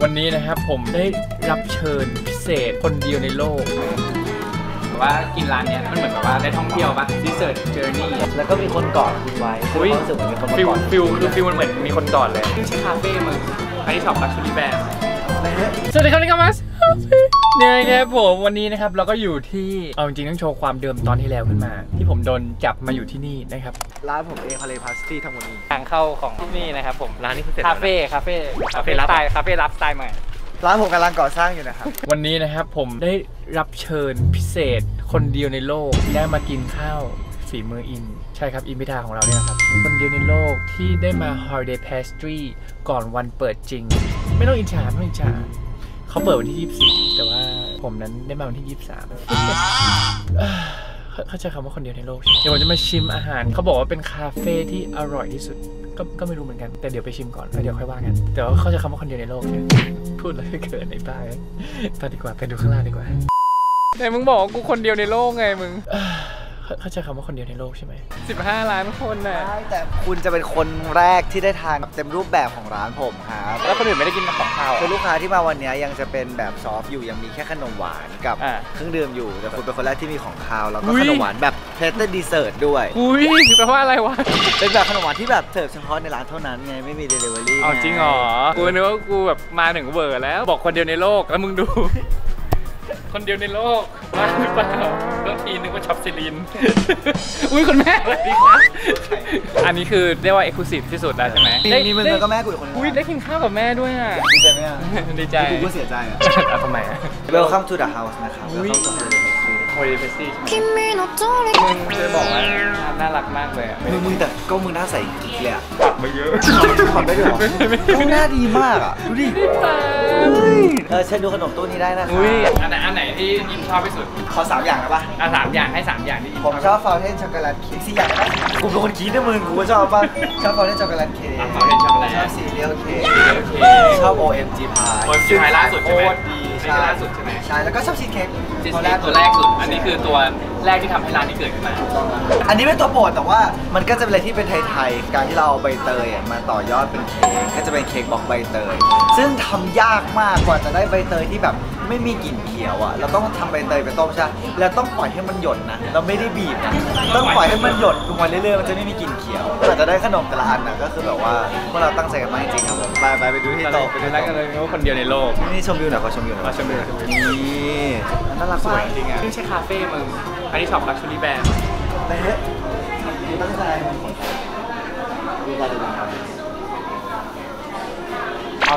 วันนี้นะครับผมได้รับเชิญพิเศษคนเดียวในโลกว่ากินร้านเนี้ยมันเหมือนแบบว่าได้ท่องเที่ยวปะ Desert Journey แล้วก็มีคนกอดคุณไว้อุ๊ยรู้สึกเหมือนมีคนมาฟิลกอดฟิลคือฟิลมันเหมือนมีคนกอดเลยชื่อชื่อคาเฟ่มึงอันนี้ช็อปลักชัวรี่แบรนด์สวัสดีครับนี่ก็มัส เนี่ยครับผมวันนี้นะครับเราก็อยู่ที่เอาจริงๆต้องโชว์ความเดิมตอนที่แล้วขึ้นมา ที่ผมโดนจับมาอยู่ที่นี่นะครับร้านผมเองคาเลพาสตี้ทั้งหมดนี้ทางเข้าของที่นี่นะครับผมร้านนี้คือเสร็จคาเฟ่คาเฟ่คาเฟ่รับสไตล์คาเฟ่รับสไตล์ใหม่ร้านผมกำลังก่อสร้างอยู่นะครับ วันนี้นะครับผมได้รับเชิญพิเศษคนเดียวในโลกได้มากินข้าวฝีมืออิน ใช่ครับอินพิธาของเราเนี่ยนะครับ คนเดียวในโลกที่ได้มา holiday pastry ก่อนวันเปิดจริง ไม่ต้องอิจฉาไม่ต้องอิจฉาเขาเปิดวันที่ 24 แต่ว่า ผมนั้นได้มาวันที่ 23เอ้อเขาเข้าใจคำว่าคนเดียวในโลกใช่ไหมเดี๋ยวผมจะมาชิมอาหาร เขาบอกว่าเป็นคาเฟ่ที่อร่อยที่สุด ก็ก็ไม่รู้เหมือนกัน แต่เดี๋ยวไปชิมก่อนแล้วเดี๋ยวค่อยว่ากันแต่ว่าเขาใจะคำว่าคนเดียวในโลกใช่ไหมพูดแล้วเกิดในป้ายไปดีกว่าไปดูข้างล่างดีกว่าแต่มึงบอกว่ากูคนเดียวในโลกไงมึง เอ้อเขาเข้าใจคำว่าคนเดียวในโลกใช่ไหม 15 ล้านคนน่ะ ใช่แต่คุณจะเป็นคนแรกที่ได้ทานเต็มรูปแบบของร้านผมครับแล้วคนอื่นไม่ได้กินของข้าวคือลูกค้าที่มาวันนี้ยังจะเป็นแบบซอฟต์อยู่ยังมีแค่ขนมหวานกับอ่าเครื่องดื่มอยู่แต่คุณเป็นคนแรกที่มีของคาวแล้วก็อุ๊ย ขนมหวานแบบเพสเตอร์ดีเซอร์ด้วย อุ้ยแปลว่าอะไรวะเป็นแบบขนมหวานที่แบบเสิร์ฟเฉพาะในร้านเท่านั้นไงไม่มีเดลิเวอรี่อ๋อจริงเหรอ กูนึกว่ากูแบบมาถึง over แล้ว บอกคนเดียวในโลกแล้วมึงดู คนเดียวในโลกมาหรือเปล่า ก็ทีนึกว่าช็อปซิลิน อุ้ยคุณแม่สวัสดีครับอันนี้คือเรียกว่า exclusive ที่สุดแล้วใช่ไหมมีได้มีมึงได้แล้วก็แม่กูอีกคนนึงอุ้ยได้กินข้าวกับแม่ด้วยอะ ดีใจไหมอะ ดีใจ กูก็เสียใจอะเอาทำไมอะ Welcome to the house นะครับอุ๊ย Welcome to Holiday Pastry โอ้ ยเฟสซี่ใช่ไหมมึงเคยบอกไหมน่ารักมากเลยอะมึงมึงแต่ก็มึงหน้าใสกิ๊กเลยอะตัดมาเยอะขอดได้ด้วยหรอก็หน้าดีมากอะดูดิเออเชิญดูขนมตู้นี้ได้นะอุ้ยอันไหนอันไหนที่ยิมชอบที่สุดขอสามอย่างนะป่ะอะสามอย่างให้สามอย่างดิผมชอบฟาวเทนช็อกโกแลตเค้กสี่อย่างนะกูเป็นคนคิดนะมึงกูชอบป่ะชอบฟาวเทนช็อกโกแลตเค้กฟาวเทนช็อกโกแลตชอบซีเรียลเค้กชอบโอเอ็มจีพายโอเอ็มจีพายล่าสุดใช่ไหม นนี้คือล่าสุดใช่ไหมใช่แล้วก็ชอบชีสเค้กจิสเค้กตัวแรกสุด อันนี้คือตัวแรกที่ทำให้ร้านนี้เกิดขึ้นมา อันนี้เป็นตัวโปรดแต่ว่ามันก็จะเป็นอะไรที่เป็นไทยๆ การที่เราเอาใบเตยอะมาต่อยอดเป็นเค้กก็จะเป็นเค้กบอกใบเตย ซึ่งทำยากมากกว่าจะได้ใบเตยที่แบบ ไม่มีกลิ่นเขียวอะ เราต้องทำใบเตยไปต้มใช่ไหมแล้วต้องปล่อยให้มันหยดนะ เราไม่ได้บีบนะต้องปล่อยให้มันหยดลงมาเรื่อยๆ มันจะไม่มีกลิ่นเขียวกว่าจะได้ขนมแต่ละอันนะก็คือแบบว่าพวกเราตั้งใจกันมากจริงๆครับผมไปไปไปดูที่โต๊ะไปดูแรกกันเลยว่าคนเดียวในโลกนี่ชมวิวหน่อยขอชมวิวหน่อยขอชมวิวหน่อยนี่น่ารักสมาวยกจริงอะไม่ใช่คาเฟ่มึงอันนี้ช็อป luxury brand เป๊ะดูตั้งใจดูการเดินทาง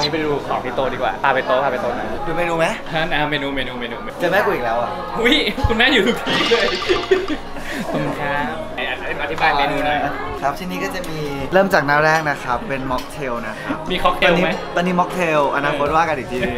เอางี้ไปดูของที่โต๊ะดีกว่าพาไปโต๊ะพาไปโต๊ะหน่อยดูเมนูไหมฮะนะเมนูเมนูเมนูเจอแม่กูอีกแล้วอะ อุ้ยคุณแม่อยู่ทุกที่เลยขอบคุณครับไอ้อธิบายเมนูหน่อย ครับที่นี่ก็จะมีเริ่มจากหน้าแรกนะครับ เป็นม็อกเทลนะครับมีค็อกเทลไหมตอนนี้ม็อกเทลอนาคตว่ากันอีกทีหนึง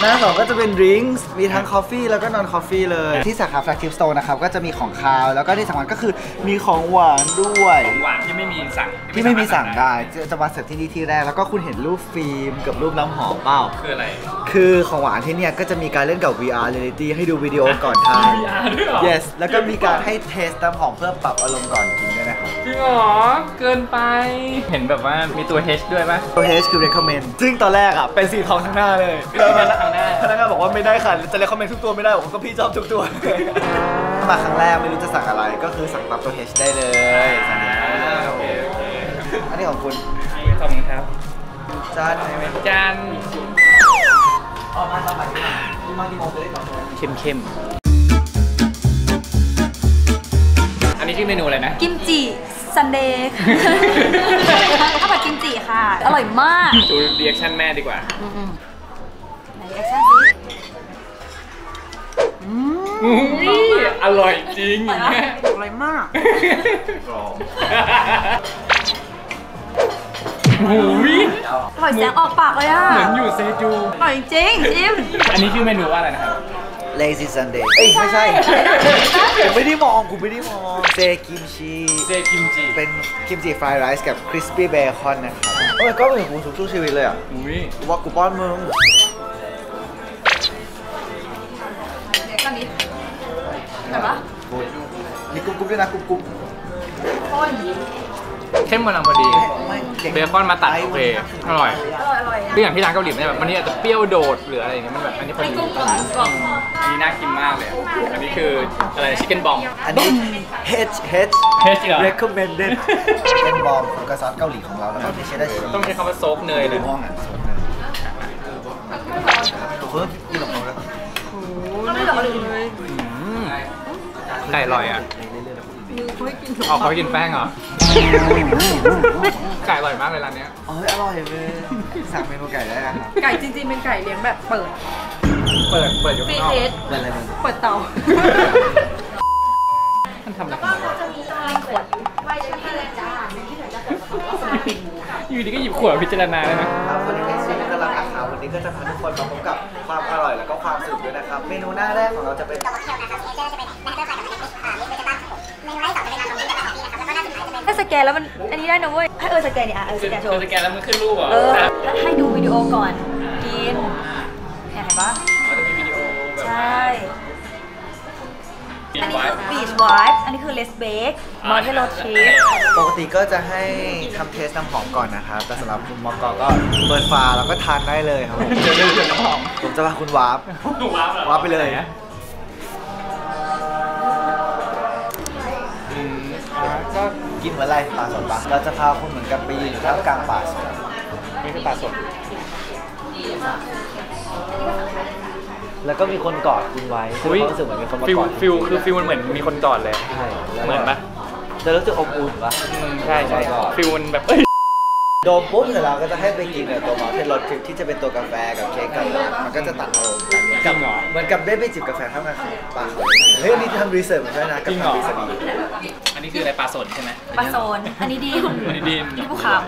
หน้าสองก็จะเป็น drink มีทั้ง coffee แล้วก็ non-coffee เลย ที่สาขา flagship store นะครับ ก็จะมีของคาว แล้วก็ที่สำคัญก็คือมีของหวานด้วยหวานที่ไม่มีสั่งที่ไม่มีสั่งได้จะจะมาเสิร์ฟที่นี่ที่แรกแล้วก็คุณเห็นรูปฟิล์มกับรูปน้ำหอมเปล่าคืออะไร คือของหวานที่เนี่ยก็จะมีการเล่นกับ VR Reality ให้ดูวิดีโอก่อนทาน VR ด้วยเหรอ yes แล้วก็มีการให้ test น้ำหอมเพื่อปรับอารมณ์ก่อนกินด้วยนะครับจริงเหรอ เกินไป เห็นแบบว่ามีตัว H ด้วยปะตัว H คือ recommend ซึ่งตอนแรกอะเป็นสีทองทั้งหน้าเลยเป็นสีทองทั้งหน้าพนักงานบอกว่าไม่ได้ค่ะจะ recommend ทุกตัวไม่ได้ผมก็พี่ชอบทุกตัวมาครั้งแรกไม่รู้จะสั่งอะไรก็คือสั่งตามตัว H ได้เลยสั่งได้โอเคโอเคอันนี้ของคุณขอบคุณครับจานไหมจานออกมาตอนบ่ายที่มาที่โมงจะได้ต่อเข้มเข้ม ชื่อเมนูอะไรนะ กิมจิ Sunday ข้าวผัดกิมจิค่ะ อร่อยมากดู reaction แม่ดีกว่าไหน action สิอุ้ยอร่อยจริงอย่างเงี้ยอร่อยมากหูยอร่อยแสงออกปากเลยอะ เหมือนอยู่เชจูอร่อยจริงจิมอันนี้ชื่อเมนูว่าอะไรนะครับ Lazy Sunday เอ้ยไม่ใช่ผมไม่ได้มองกูไม่ได้มองเจกิมชีเจกิมจิเป็นกิมจิฟรายไรซ์กับคริสปี้เบคอนนะครับโอ้ยก็เหมือนกูทุกช่วงชีวิตเลยอะอุ้ยกูว่ากูป้อนมึงเดี๋ยวก่อนนี้เห็นปะกูมีกรุ๊บกรุ๊บด้วยนะกรุ๊บกรุ๊บคน เข้มกำลังพอดี เบคอนมาตัดโอเค อร่อยอร่อยอร่อยคืออย่างที่ร้านเกาหลีมันจะแบบวันนี้อาจจะเปรี้ยวโดดหรืออะไรอย่างเงี้ยมันแบบอันนี้พอไม่ดีกลมกล่อมกล่อมอันนี้น่ากินมากเลย อันนี้คืออะไร chicken bomb อันนี้ H H H เหรอ recommended เป็น bomb ของกระซอสเกาหลีของเราแล้วก็มี cheddar cheese ต้องใช้คำว่าโซกเนยเลยห้องอะสดเลยทุกคนกินกับเราแล้วไม่หรอกเลยอืมไก่อร่อยอะ เอาเขากินแป้งเหรอ ไก่อร่อยมากเลยร้านเนี้ยอ๋ออร่อยเลยสั่งเมนูไก่ได้นะครับไก่จริงๆเป็นไก่เลี้ยงแบบเปิด เปิด เปิดอยู่ฟรีข้างนอกเทสเป็นอะไรมึงเปิดเตา มันทำอะไรของมันอยู่ดีก็หยิบขวดมาพิจารณาเลยนะ ครับวันนี้เป็นซีรีส์กำลังอาหารวันนี้ก็จะพาทุกคนมาพบกับความอร่อยแล้วก็ความสนุกด้วยนะครับ เมนูหน้าแรกของเราจะเป็นถ้าส แกนแล้วมันอันนี้ได้นะเว้ยให้เออสแกนเนี่ยอะเออสแกนโชคือว์สแกนแล้วมันขึ้นรูปเหรอเออแล้วให้ดูวิดีโอก่อนกินเนี่ยเห็นปะมันจะมีวิดีโอแบบใช่มีอันนี้ไว้คือ beach wipe อันนี้คือ less bake marshmallow cheese ปกติก็จะให้ทำเทสน้ำหอมก่อนนะครับ แต่สำหรับคุณมอกอก็เปิดฝาแล้วก็ทานได้เลยครับผมเดี๋ยวเดี๋ยวเดี๋ยวน้ำหอมผมจะพาคุณวาร์ปว้าวเหรอว้าวไปเลย ก็กินเหมือนไรปลาสดปะเราจะพาคุณเหมือนกับไปยืนอยู่ท่ามกลางป่าสดนี่คือปลาสดแล้วก็มีคนกอดคุณไว้ซึ่งอุ้ยความรู้สึกเหมือนมีคนมาฟิลกอดฟิลคือฟิลมันเหมือนมีคนกอดเลย ใช่แล้วก็เหมือนปะจะรู้สึกอบอุ่นปะอืมใช่ใช่ฟิลมันแบบเอ้ย โดมปุ๊บเสร็จแล้วก็จะให้ไปกินกับตัวหมอเทนรสที่จะเป็นตัวกาแฟกับเค้กกับน้ำมันก็จะตัดอารมณ์กันเหมือนจริกับงเหรอเหมือนกับได้ไปจิบกาแฟข้างกันปะเฮ้ยอันนี่ทำรีเสิร์ชมาด้วยนะจกับริงเหรอ ทำรีเสิร์ชอั นนี้คืออะไรปลาสดใช่ไหมปลาโซน อันนี้ดีนอันนี้ดีนนี่ภูเขา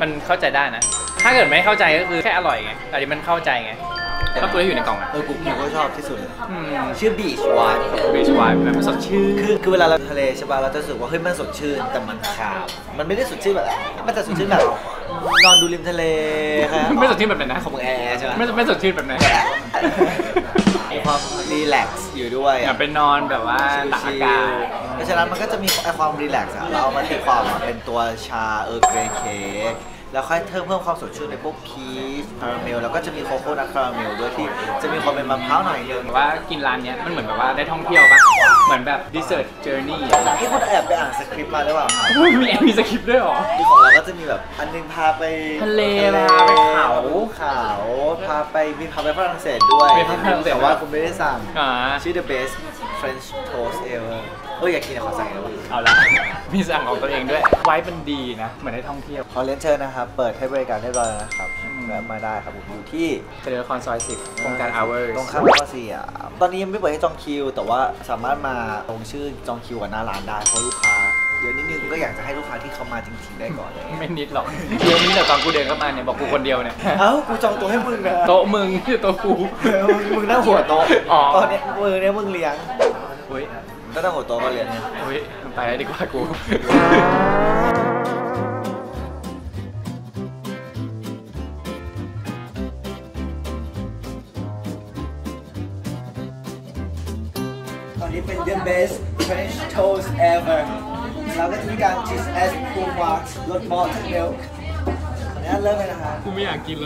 มันเข้าใจได้นะ ถ้าเกิดไม่เข้าใจก็คือแค่อร่อยไง แต่อันนี้มันเข้าใจไงแล้วตัวที่อยู่ในกล่องอะเออกูกูก็ชอบที่สุดเลยอืมชื่อ Beach Wine บีชไวน์แบบมันสดชื่นคือคือเวลาเราทะเลใช่ป่ะเราจะรู้สึกว่าเฮ้ยมันสดชื่นแต่มันขาว มันไม่ได้สดชื่นแบบมันจะสดชื่นแบบ นอนดูริมทะเลครับไม่สดชื่นแบบไหนนะของมึงแอร์ใช่ไหมไม่ไม่สดชื่นแบบไหนมีความ relax อยู่ด้วยอย่าไปนอนแบบว่าตากอากาศเพราะฉะนั้นมันก็จะมีไอ้ความ relax อะเราเอามาตีความมาเป็นตัวชา Earl Grey cake แล้วค่อยเพิ่มเพิ่มความสดชื่นในพวก peach caramel แล้วก็จะมี coconut caramel ด้วยที่จะมีความเป็นมะพร้าวหน่อยนึงว่ากินร้านเนี้ยมันเหมือนแบบว่าได้ท่องเที่ยวปะเหมือนแบบดิเซอร์ j เจอร์นี่ที่คุณแอบไปอ่านสคริปต์มาหรือเปล่าครับมีมีสคริปต์ด้วยเหรอที่ของเราก็จะมีแบบอันนึงพาไปทะเลทะพาไปเขาเขาพาไปมีพาไปฝรั่งเศสด้วยไปฝรั่งเศสแต่ว่าคุณไม่ได้สั่งอ่าชื่อ the best French toast ever เอออยากกินอะขอสั่งอีกแล้ว เอาละ มีสั่งของตัวเองด้วย ไว้เป็นดีนะ เหมือนได้ท่องเที่ยว ขอเรียนเชิญนะครับ เปิดให้บริการเรียบร้อยแล้วนะครับอืม แวะมาได้ครับผมอยู่ที่เจริญนครซอยสิบโครงการ hours ตรงข้ามวัดสยามตอนนี้ยังไม่เปิดให้จองคิว แต่ว่าสามารถมาลงชื่อจองคิวกับหน้าร้านได้เพราะลูกค้าเดี๋ยวนิดนึงก็อยากจะให้ลูกค้าที่เข้ามาจริงๆได้ก่อนเลยไม่นิดหรอกเดี๋ยวนี้แต่ตอนกูเดินเข้ามาเนี่ย บอกกูคนเดียวเนี่ย เอ้ากูจองตัวให้มึงนะโต๊ะมึงที่โต๊ะกูเออมึงมึงนั่งหัวโต๊ะอ๋อ ตอนเนี้ยมือเนี้ยมึงเลี้ยงอุ้ย ก็นั่งหัวโต๊ะมาเลี้ยงเนี่ยอุ้ยไปแล้วดีกว่ากู ตอนนี้เป็น the best French toast ever เราก็จะมีการ cheese as cool wax รส malted milk ขออนุญาตเริ่มเลยนะครับ กูไม่อยากกิน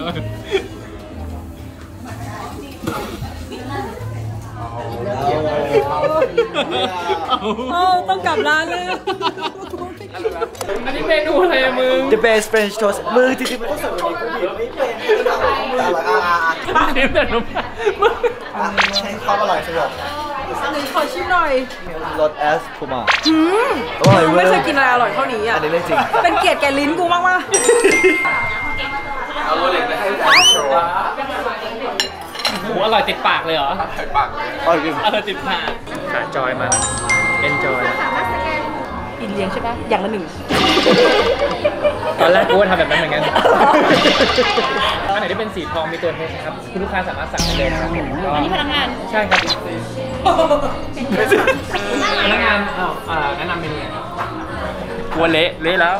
เลยต้องกลับร้านเลยอันนี้เมนูอะไรอะมึง The best French toast มือจริงๆมันต้องเสิร์ฟวันนี้กูบีบไม่เป็นแต่อร่อยอะอะอะเดี๋ยวแต่นมมึงอะใช้ความอร่อยสยบหนึ่งขอชิมหน่อยรส as puma อร่อยเว้ไม่ยเคยกินอะไรอร่อยเท่านี้อะอันนี้เรื่องจริง เป็นเกียรติแก่ลิ้นกูมากมากเอาโรเล็กไปให้แฟนโชว์ โอ้โหอร่อยติดปากเลยเหรอติดปากเลยอร่อยจริงอร่อยติดปากขาจอยมา enjoy อินเลี้ยงใช่ปะอย่างละหนึ่ง ตอนแรกกูก็ทำแบบนั้นเหมือนกันอันไหนที่เป็นสีทองมีตัวเทสนะครับคุณลูกค้าสามารถสั่งได้เลยนะครับอันนี้พนักงาน ใช่ครับพนักงานอ้าวอ่าแนะนำเมนูหน่อยครับกลัวเละเละแล้ว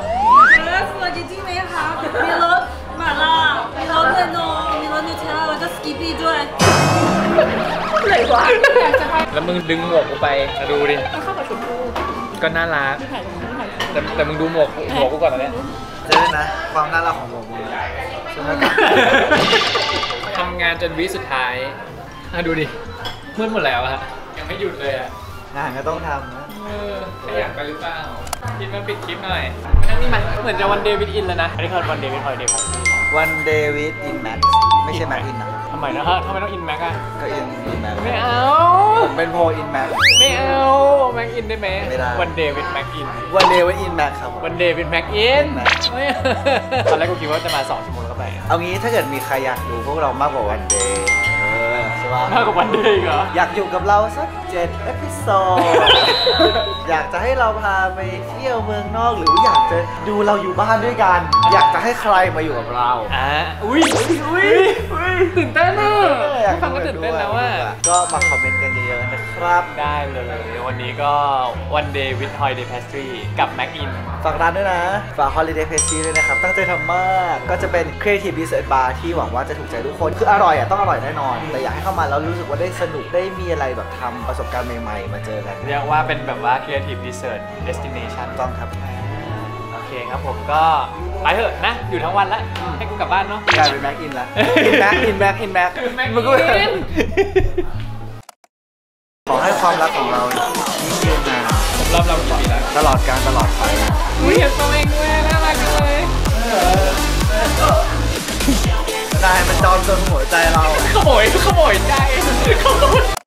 วก็สกิปปี้ด้วยอะไรวะแล้วมึงดึงหมวกกูไปมาดูดิมันเข้ากับชุดกูก็น่ารักถ่ายรูปถ่ายรูปแต่แต่มึงดูหมวกหมวกกูก่อนตอนเนี้ยเจอนะ ความน่ารักของหมวกมือใช่ไหมครับทำงานจนวิสุดท้ายอะดูดิมืดหมดแล้วอะยังไม่หยุดเลยอะงานก็ต้องทำนะเออขยันไปหรือเปล่าคิดมาปิดคลิปหน่อยมานั่งนี่มาเหมือนจะ one day with อินแล้วนะอันนี้คือ one day with Holiday ครับ one day with อินแม็กไม่ใช่แม็กอินนะทำไมนะฮะทำไมต้องอินแม็กอะก็อินอินแม็กไม่เอา ผมเป็นโพอินแม็กไม่เอาแม็กอินได้ไหมไม่ได้ one day with แม็กอิน one day with อินแม็กครับผม one day with แม็กอิน Mac ไม่เอาตอนแรกกูคิดว่าจะมา2ชั่วโมงแล้วก็ไป เอางี้ถ้าเกิดมีใครอยากดูพวกเรามากกว่า one day เอ อใช่ปะมากกว่า one day อีกเหรอ อยากอยู่กับเราสักเจ็ด episode อยากจะให้เราพาไปเที่ยวเมืองนอกหรืออยากจะดูเราอยู่บ้านด้วยกัน อยากจะให้ใครมาอยู่กับเรา อ่าอุ้ยอุ้ยอุ้ยตื่นเต้นอะอยากฟังก็ตื่นเต้นแล้วว่า ก็มาคอมเมนต์กันเยอะๆนะ ครับ ได้เลย วันนี้ก็ one day with holiday pastry กับ Mac in ฝากร้านด้วยนะ ฝาก Holiday Pastry ด้วยนะครับ ตั้งใจทำมาก ก็จะเป็น Creative Dessert Bar ที่หวังว่าจะถูกใจทุกคน คืออร่อยอะ ต้องอร่อยแน่นอน แต่อยากให้เข้ามาแล้วรู้สึกว่าได้สนุก ได้มีอะไรแบบทำประสบการณ์ใหม่ๆ มาเจอกันเรียกว่าเป็นแบบว่า creative dessert destination ต้องครับ โอเคครับผมก็ไปเถอะนะ อยู่ทั้งวันแล้วให้กูกลับบ้านเนาะกลายเป็นแม็กอินละอินแม็กอินแม็กอินแม็ก Mac มึงก็ in ขอให้ ความรักของเรายิ่งยืนนานรอบเรากี่ปีแล้วตลอดการตลอดไปอุ้ยเห็นตัวเองด้วยน่ารักจังเลยได้มันจอมจนหัวใจเราขโมยขโมยใจขโมย